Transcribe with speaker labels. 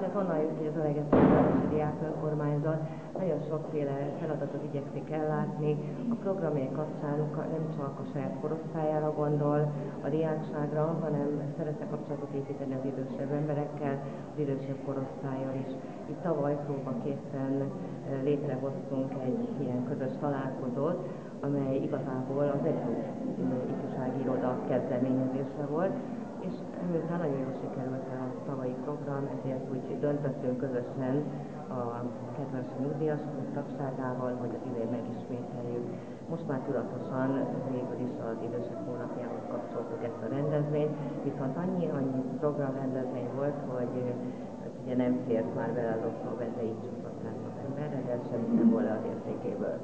Speaker 1: Tehát onnan jött, hogy az Alegetővárosi Diák Önkormányzat nagyon sokféle feladatot igyekszik ellátni. A programjai kapcsán nem csak a saját korosztályára gondol, a diákságra, hanem szeretne kapcsolatot építeni az idősebb emberekkel, az idősebb korosztályjal is. Itt tavaly próbaképpen eh, létrehoztunk egy ilyen közös találkozót, amely igazából az egyik ifjúsági iroda kezdeményezése volt, és miután nagyon jól sikerült program, ezért úgy döntöttünk közösen a kedves nyugdíjasok tagságával, hogy az idén megismételjük. Most már tudatosan végül is az idősek hónapjához kapcsoltuk ezt a rendezvényt, viszont annyi, annyi programrendezvény volt, hogy ugye nem fért már bele az október, de így át az emberre, de semmi nem volt az értékéből.